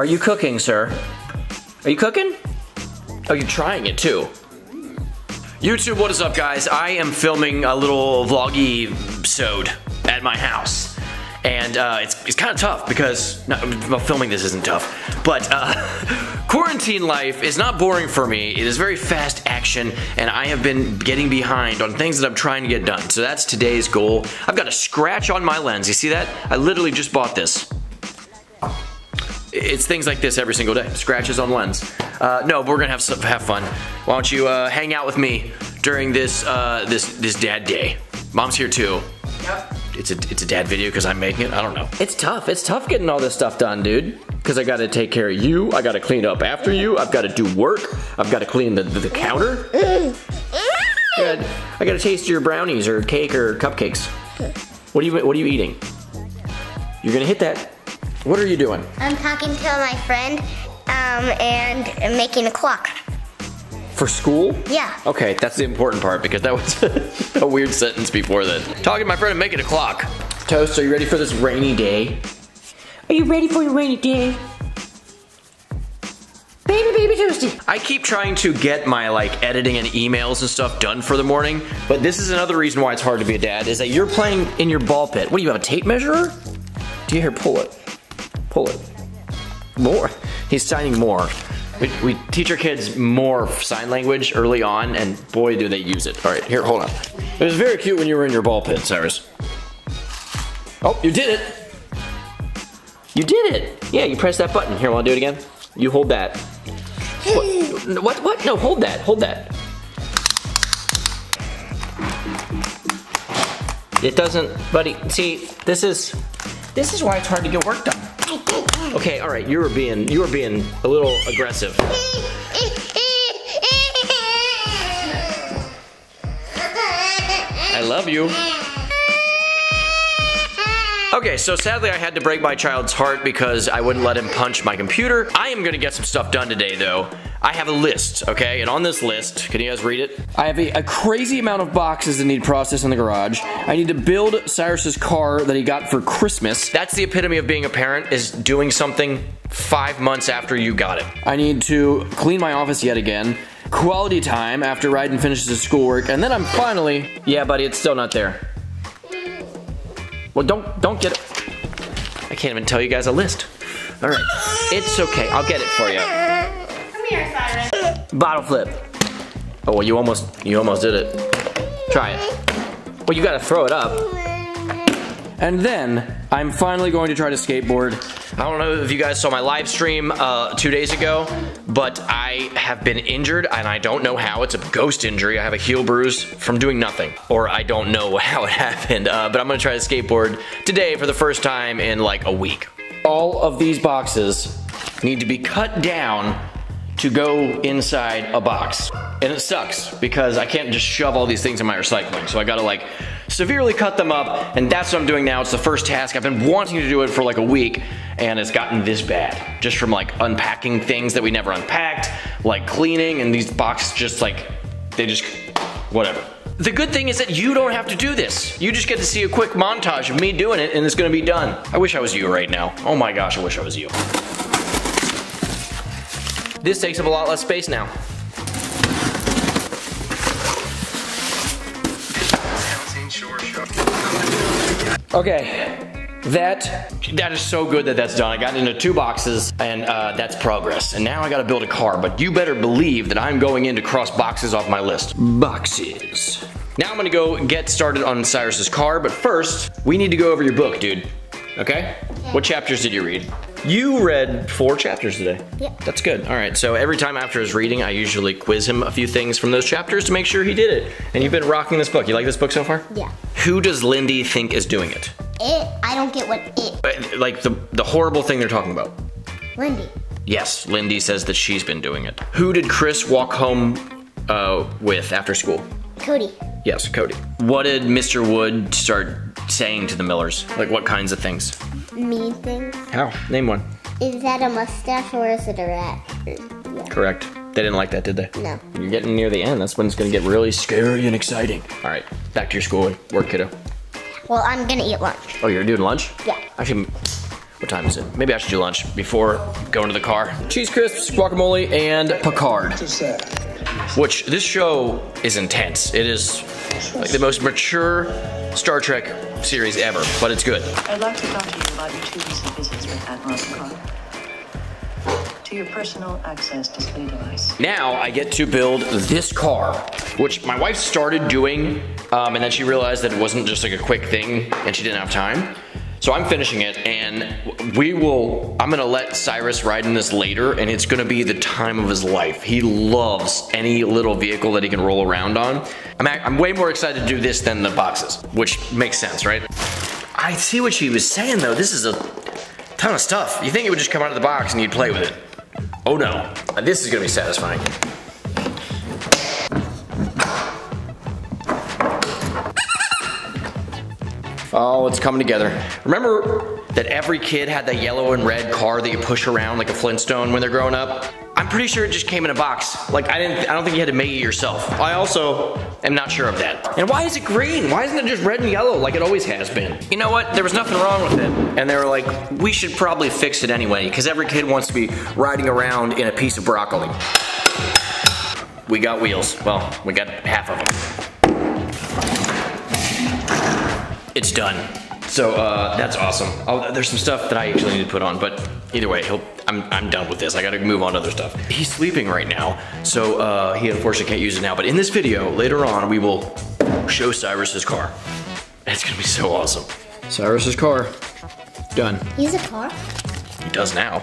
Are you cooking, sir? Are you cooking? Oh, you're trying it too. YouTube, what is up, guys? I am filming a little vloggy sode at my house. And uh, it's, it's kind of tough because, no, well, filming this isn't tough, but uh, quarantine life is not boring for me. It is very fast action, and I have been getting behind on things that I'm trying to get done. So that's today's goal. I've got a scratch on my lens. You see that? I literally just bought this. It's things like this every single day. Scratches on lens. Uh, no, but we're gonna have some, have fun. Why don't you uh, hang out with me during this uh, this this dad day? Mom's here too. Yep. It's a it's a dad video because I'm making it. I don't know. It's tough. It's tough getting all this stuff done, dude. Because I got to take care of you. I got to clean up after you. I've got to do work. I've got to clean the, the, the counter. Good. I got to taste your brownies or cake or cupcakes. What are you What are you eating? You're gonna hit that. What are you doing? I'm talking to my friend um, and making a clock. For school? Yeah. Okay, that's the important part because that was a weird sentence before that. Talking to my friend and making a clock. Toast, are you ready for this rainy day? Are you ready for your rainy day? Baby, baby Toasty. I keep trying to get my like editing and emails and stuff done for the morning, but this is another reason why it's hard to be a dad is that you're playing in your ball pit. What do you have, a tape measure? Do you hear, pull it. Pull it. More. He's signing more. We, we teach our kids more sign language early on, and boy, do they use it. All right, here, hold on. It was very cute when you were in your ball pit, Cyrus. Oh, you did it. You did it. Yeah, you press that button. Here, wanna do it again? You hold that. What? What? What? No, hold that. Hold that. It doesn't, buddy. See, this is this is why it's hard to get work done. Okay, all right. You were being you were being a little aggressive. I love you. Okay, so sadly I had to break my child's heart because I wouldn't let him punch my computer. I am gonna get some stuff done today though. I have a list, okay? And on this list, can you guys read it? I have a, a crazy amount of boxes that need processed in the garage. I need to build Cyrus's car that he got for Christmas. That's the epitome of being a parent, is doing something five months after you got it. I need to clean my office yet again. Quality time after Ryden finishes his schoolwork, and then I'm finally, yeah buddy, it's still not there. Well, don't don't get it. I can't even tell you guys a list. All right, it's okay. I'll get it for you. Here, Cyrus. Bottle flip. Oh, well, you almost you almost did it. Try it. Well, you gotta throw it up. And then I'm finally going to try to skateboard. I don't know if you guys saw my live stream uh, two days ago, but I have been injured and I don't know how. It's a ghost injury. I have a heel bruise from doing nothing, or I don't know how it happened. Uh, but I'm gonna try to skateboard today for the first time in like a week. All of these boxes need to be cut down to go inside a box. And it sucks because I can't just shove all these things in my recycling. So I gotta like severely cut them up and that's what I'm doing now. It's the first task. I've been wanting to do it for like a week and it's gotten this bad. Just from like unpacking things that we never unpacked, like cleaning and these boxes just like, they just, whatever. The good thing is that you don't have to do this. You just get to see a quick montage of me doing it and it's gonna be done. I wish I was you right now. Oh my gosh, I wish I was you. This takes up a lot less space now. Okay, that that is so good that that's done. I got into two boxes and uh, that's progress. And now I gotta build a car, but you better believe that I'm going in to cross boxes off my list. Boxes. Now I'm gonna go get started on Cyrus's car, but first, we need to go over your book, dude. Okay? What chapters did you read? You read four chapters today. Yeah. That's good. All right, so every time after his reading, I usually quiz him a few things from those chapters to make sure he did it. And you've been rocking this book. You like this book so far? Yeah. Who does Lindy think is doing it? It, I don't get what it, Uh, Like the, the horrible thing they're talking about. Lindy. Yes, Lindy says that she's been doing it. Who did Chris walk home uh, with after school? Cody. Yes, Cody. What did Mr. Wood start saying to the Millers? Like what kinds of things? Mean things. How? Name one. Is that a mustache or is it a rat? Yeah. Correct. They didn't like that, did they? No. You're getting near the end. That's when it's gonna get really scary and exciting. All right, back to your school work, kiddo. Well, I'm gonna eat lunch. Oh, you're doing lunch? Yeah. Actually, What time is it? Maybe I should do lunch before going to the car. Cheese crisps, guacamole, and Picard. Which this show is intense. It is like the most mature Star Trek series ever, but it's good. I'd like to talk to you about your two recent visits with Admiral Picard. To your personal access display device. Now I get to build this car, which my wife started doing, um, and then she realized that it wasn't just like a quick thing and she didn't have time. So I'm finishing it and we will, I'm gonna let Cyrus ride in this later and it's gonna be the time of his life. He loves any little vehicle that he can roll around on. I'm, I'm way more excited to do this than the boxes, which makes sense, right? I see what she was saying though. This is a ton of stuff. You think it would just come out of the box and you'd play with it. Oh no, this is gonna be satisfying. Oh, it's coming together. Remember that every kid had that yellow and red car that you push around like a Flintstone when they're growing up? I'm pretty sure it just came in a box. Like I didn't, I don't think you had to make it yourself. I also am not sure of that. And why is it green? Why isn't it just red and yellow like it always has been? You know what? There was nothing wrong with it. And they were like, we should probably fix it anyway because every kid wants to be riding around in a piece of broccoli. We got wheels. Well, we got half of them it's done. So uh, that's awesome. Oh, there's some stuff that I actually need to put on, but either way, I'm, I'm done with this. I gotta move on to other stuff. He's sleeping right now, so uh, he unfortunately can't use it now. But in this video, later on, we will show Cyrus's car. It's gonna be so awesome. Cyrus's car, done. He's a car? He does now.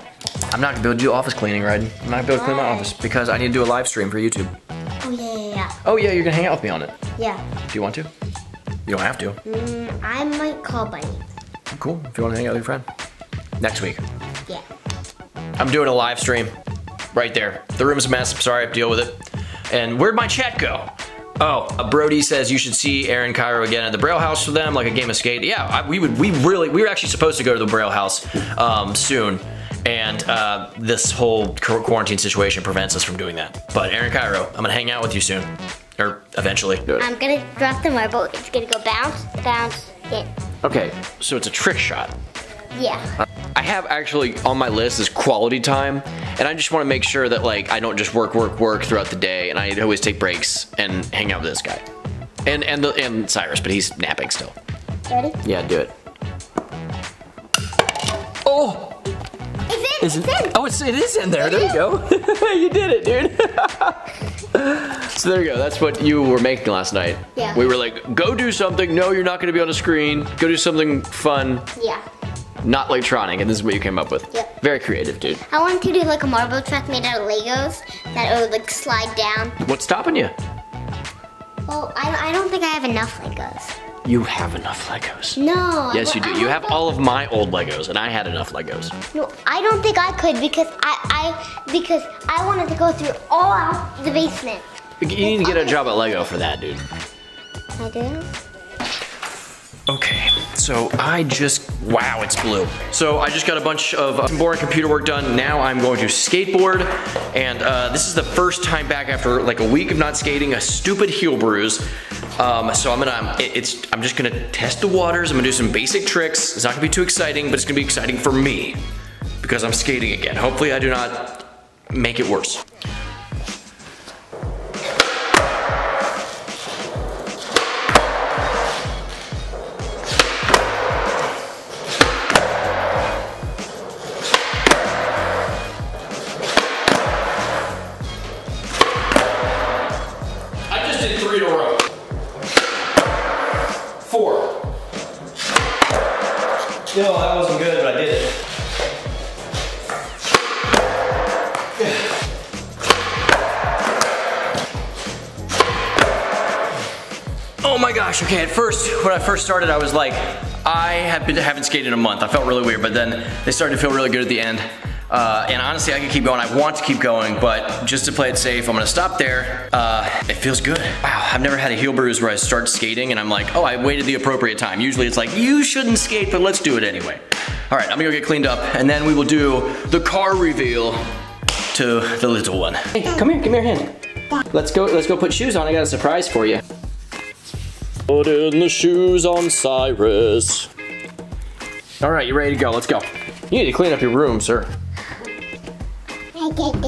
I'm not gonna be able to do office cleaning, right? I'm not gonna be able to clean my office because I need to do a live stream for YouTube. Oh yeah, yeah, yeah. Oh yeah, you're gonna hang out with me on it. Yeah. Do you want to? You don't have to. Mm, I might call Bunny. Cool, if you want to hang out with your friend. Next week. Yeah. I'm doing a live stream. Right there. The room's a mess, sorry, I have to deal with it. And where'd my chat go? Oh, Brody says you should see Aaron Kyro again at the Braille House for them, like a game of skate. Yeah, I, we would. We really. We were actually supposed to go to the Braille House um, soon, and uh, this whole quarantine situation prevents us from doing that. But Aaron Kyro, I'm gonna hang out with you soon. Or eventually. I'm gonna drop the marble. It's gonna go bounce, bounce, in. Okay, so it's a trick shot. Yeah. I have actually on my list is quality time, and I just want to make sure that like I don't just work, work, work throughout the day, and I always take breaks and hang out with this guy, and and the, and Cyrus, but he's napping still. Ready? Yeah, do it. It's in. it's in. Oh, it's, it is in there. There you go. you did it, dude. so there you go. That's what you were making last night. Yeah. We were like, go do something. No, you're not going to be on the screen. Go do something fun. Yeah. Not electronic, and this is what you came up with. Yep. Very creative, dude. I wanted to do like a marble truck made out of Legos that would like slide down. What's stopping you? Well, I, I don't think I have enough Legos. You have enough Legos. No. Yes, you do. You have all of my old Legos, and I had enough Legos. No, I don't think I could because I, I because I wanted to go through all out the basement. You need to get a job at Lego for that, dude. I do. Okay, so I just, wow, it's blue. So I just got a bunch of uh, boring computer work done. Now I'm going to skateboard, and uh, this is the first time back after like a week of not skating, a stupid heel bruise. Um, so I'm gonna, it- it's, I'm just gonna test the waters. I'm gonna do some basic tricks. It's not gonna be too exciting, but it's gonna be exciting for me because I'm skating again. Hopefully I do not make it worse. My gosh, okay, at first, when I first started, I was like, I have been haven't skated in a month. I felt really weird, but then they started to feel really good at the end. Uh, and honestly, I could keep going. I want to keep going, but just to play it safe, I'm gonna stop there. Uh, it feels good. Wow, I've never had a heel bruise where I start skating and I'm like, oh, I waited the appropriate time. Usually it's like, you shouldn't skate, but let's do it anyway. All right, I'm gonna go get cleaned up, and then we will do the car reveal to the little one. Hey, come here, give me your hand. Let's go, let's go put shoes on. I got a surprise for you. Put in the shoes on Cyrus. All right, you ready to go? Let's go. You need to clean up your room, sir. I get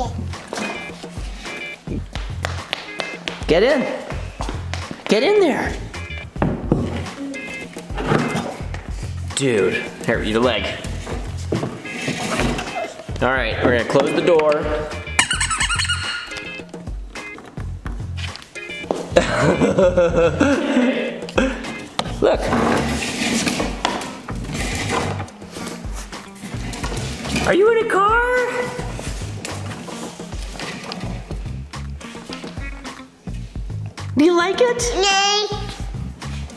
it. Get in. Get in there. Dude, here, your leg. All right, we're gonna close the door. Look. Are you in a car? Do you like it? Nay.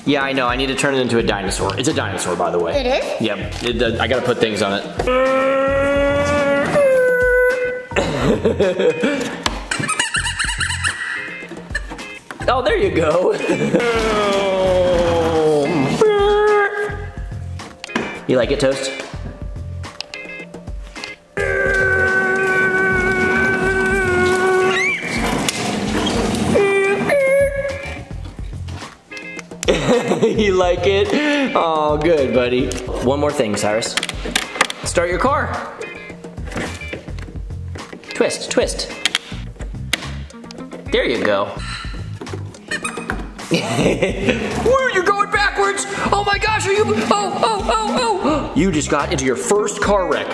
Yeah, I know. I need to turn it into a dinosaur. It's a dinosaur, by the way. It is? Yep. It, does- I gotta put things on it. oh, there you go. you like it, Toast? you like it? Oh, good, buddy. One more thing, Cyrus. Start your car. Twist, twist. There you go. Whoa, you're going backwards! Oh my gosh, are you? Oh, oh, oh, oh! You just got into your first car wreck.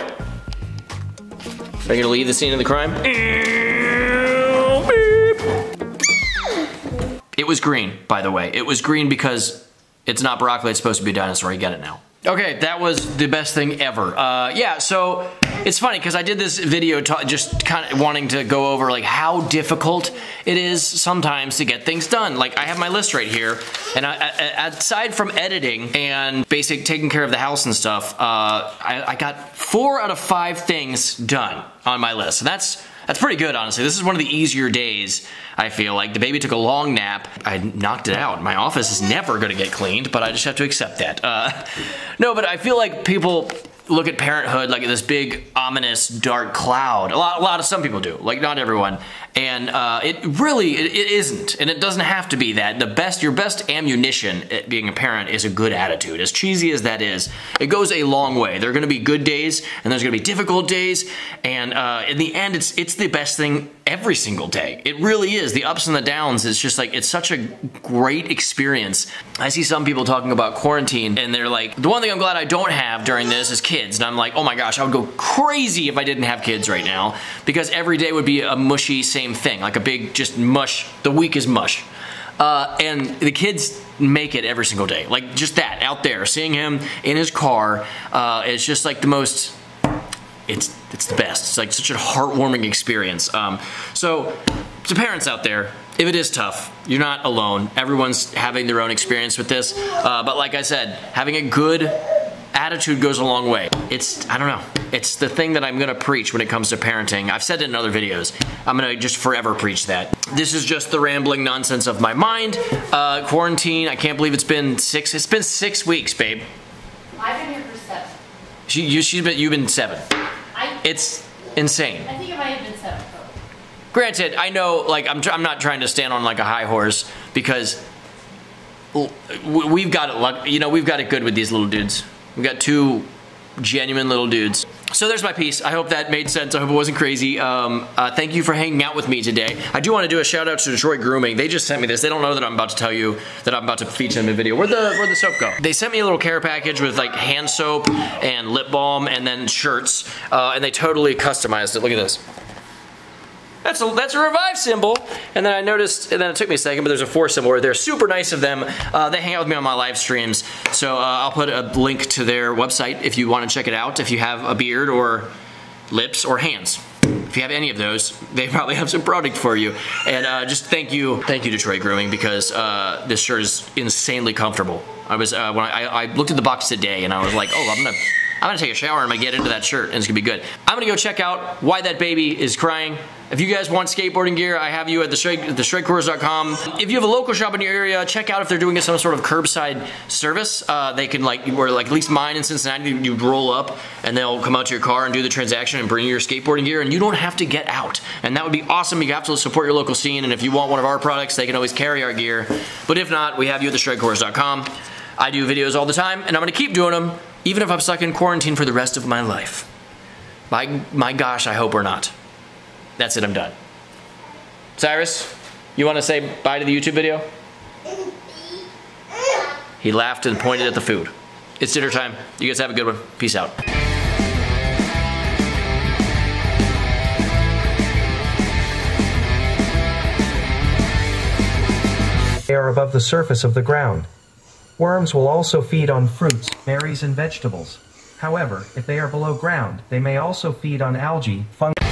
Are you gonna leave the scene of the crime? It was green, by the way. It was green because it's not broccoli, it's supposed to be a dinosaur. You get it now. Okay, that was the best thing ever. Uh, yeah, so it's funny because I did this video just kind of wanting to go over like how difficult it is sometimes to get things done. Like I have my list right here, and I, I, aside from editing and basic taking care of the house and stuff, uh, I, I got four out of five things done on my list. And that's that's pretty good, honestly. This is one of the easier days, I feel like. The baby took a long nap. I knocked it out. My office is never gonna get cleaned, but I just have to accept that. Uh, no, but I feel like people look at parenthood like this big, ominous, dark cloud. A lot, a lot of some people do, like not everyone. And uh, it really, it, it isn't. And it doesn't have to be that. The best, your best ammunition at being a parent is a good attitude. As cheesy as that is, it goes a long way. There are gonna be good days, and there's gonna be difficult days, and uh, in the end, it's it's the best thing every single day. It really is. The ups and the downs, it's just like, it's such a great experience. I see some people talking about quarantine, and they're like, the one thing I'm glad I don't have during this is kids. And I'm like, oh my gosh, I would go crazy if I didn't have kids right now, because every day would be a mushy same thing, like a big just mush. The week is mush. Uh, and the kids make it every single day. Like just that out there, seeing him in his car, uh, it's just like the most it's it's the best. It's like such a heartwarming experience. Um, so, to parents out there, if it is tough, you're not alone. Everyone's having their own experience with this. Uh, but like I said, having a good attitude goes a long way. It's I don't know. It's the thing that I'm gonna preach when it comes to parenting. I've said it in other videos. I'm gonna just forever preach that. This is just the rambling nonsense of my mind. Uh, quarantine. I can't believe it's been six. It's been six weeks, babe. I've been here for seven. She, you, she's been, you've been seven. It's insane. I think it might have been seven. total. Granted, I know, like, I'm, tr- I'm not trying to stand on like a high horse because l- we've got it, luck- you know, we've got it good with these little dudes. We've got two genuine little dudes. So there's my piece. I hope that made sense. I hope it wasn't crazy. Um, uh, thank you for hanging out with me today. I do want to do a shout out to Detroit Grooming. They just sent me this. They don't know that I'm about to tell you that I'm about to feature them in a video. Where'd the, where'd the soap go? They sent me a little care package with like hand soap and lip balm and then shirts. Uh, and they totally customized it. Look at this. That's a, that's a ReVive symbol. And then I noticed, and then it took me a second, but there's a four symbol right there. Super nice of them. Uh, they hang out with me on my live streams. So uh, I'll put a link to their website if you want to check it out. If you have a beard or lips or hands. If you have any of those, they probably have some product for you. And uh, just thank you, thank you Detroit Grooming because uh, this shirt is insanely comfortable. I was uh, when I, I looked at the box today and I was like, oh, I'm gonna I'm gonna take a shower and I'm gonna get into that shirt and it's gonna be good. I'm gonna go check out why that baby is crying. If you guys want skateboarding gear, I have you at the theshredquarters.com. If you have a local shop in your area, check out if they're doing some sort of curbside service. Uh, they can like, where like at least mine in Cincinnati, you roll up and they'll come out to your car and do the transaction and bring you your skateboarding gear and you don't have to get out. And that would be awesome. You have to support your local scene and if you want one of our products, they can always carry our gear. But if not, we have you at theshredquarters.com. I do videos all the time and I'm gonna keep doing them Even if I'm stuck in quarantine for the rest of my life. My, my gosh, I hope we're not. That's it, I'm done. Cyrus, you want to say bye to the YouTube video? He laughed and pointed at the food. It's dinner time. You guys have a good one. Peace out. They are above the surface of the ground. Worms will also feed on fruits, berries, and vegetables. However, if they are below ground, they may also feed on algae, fungi.